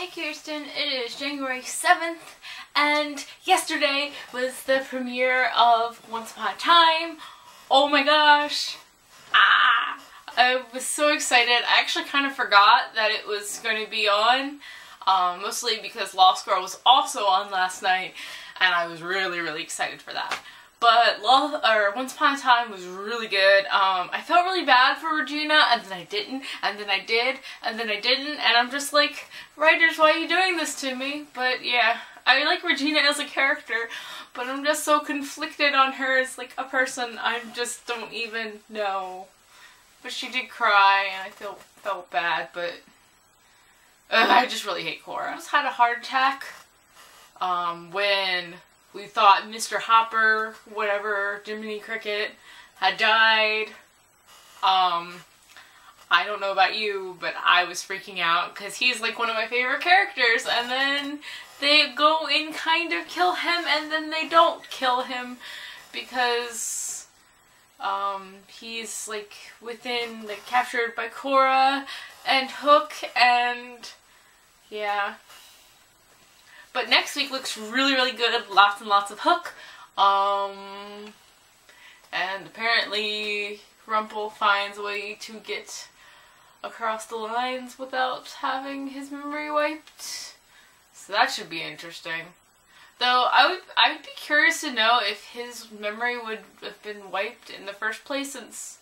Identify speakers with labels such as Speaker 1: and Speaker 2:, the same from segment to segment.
Speaker 1: Hey Kirsten, it is January 7th and yesterday was the premiere of Once Upon a Time. Oh my gosh. Ah, I was so excited. I actually kind of forgot that it was going to be on. Um, mostly because Lost Girl was also on last night and I was really really excited for that. But Love or Once Upon a Time was really good. Um, I felt really bad for Regina, and then I didn't, and then I did, and then I didn't, and I'm just like, writers, why are you doing this to me? But yeah, I like Regina as a character, but I'm just so conflicted on her as like a person. I just don't even know. But she did cry, and I feel felt bad, but ugh, I just really hate Cora. I just had a heart attack um, when we thought Mr. Hopper, whatever, Jiminy Cricket, had died. Um, I don't know about you, but I was freaking out because he's like one of my favorite characters, and then they go and kind of kill him, and then they don't kill him because um, he's like within, like captured by Cora and Hook, and yeah. But next week looks really, really good. Lots and lots of Hook. Um, and apparently Rumple finds a way to get across the lines without having his memory wiped. So that should be interesting. Though I would I would be curious to know if his memory would have been wiped in the first place since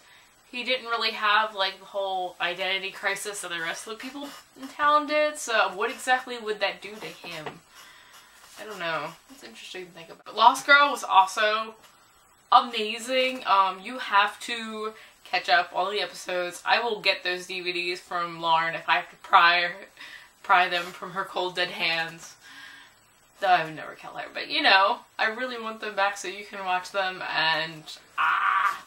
Speaker 1: he didn't really have like the whole identity crisis that the rest of the people in town did. So what exactly would that do to him? I don't know. It's interesting to think about. Lost Girl was also amazing. Um, you have to catch up all the episodes. I will get those DVDs from Lauren if I have to pry pry them from her cold dead hands. Though I would never kill her, but you know, I really want them back so you can watch them and ah.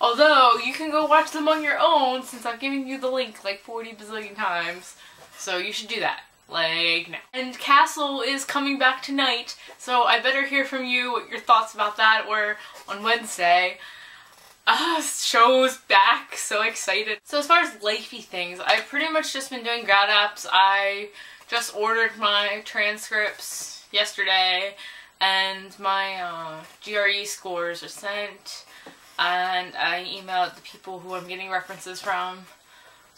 Speaker 1: Although you can go watch them on your own since I'm giving you the link like 40 bazillion times, so you should do that like now. And Castle is coming back tonight, so I better hear from you what your thoughts about that were on Wednesday. Ah, show's back, so excited. So as far as lifey things, I've pretty much just been doing grad apps. I just ordered my transcripts yesterday and my uh, GRE scores are sent and I emailed the people who I'm getting references from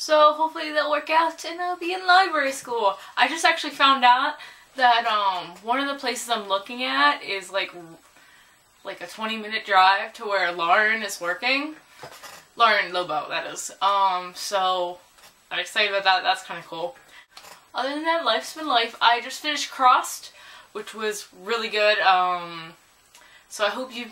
Speaker 1: so hopefully they'll work out and I'll be in library school. I just actually found out that um, one of the places I'm looking at is like like a 20 minute drive to where Lauren is working. Lauren Lobo, that is. Um, so I'm excited about that. That's kind of cool. Other than that, life's been life. I just finished Crossed, which was really good. Um, so I hope you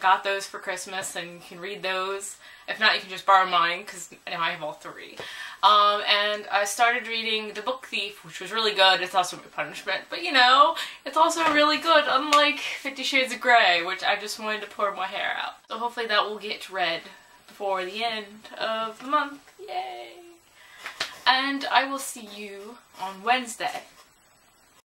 Speaker 1: got those for Christmas and you can read those. If not, you can just borrow mine because now I have all three. Um, and I started reading The Book Thief, which was really good. It's also my punishment, but you know, it's also really good, unlike Fifty Shades of Grey, which I just wanted to pour my hair out. So hopefully that will get read before the end of the month. Yay! And I will see you on Wednesday.